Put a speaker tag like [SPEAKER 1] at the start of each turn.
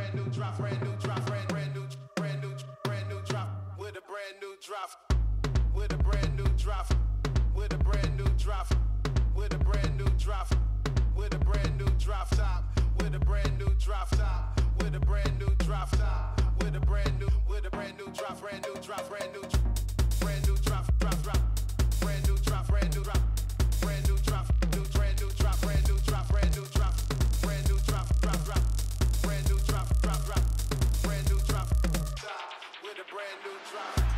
[SPEAKER 1] brand new drop, brand new drop, brand brand new, brand new, brand new drop with a brand new drop, with a brand new drop, with a brand new drop, with a brand new drop, with a brand new drop top, with a brand new drop top, with a brand new drop top, with a brand new, with a brand new drop, brand new drop, brand new, brand new drop, brand new drop,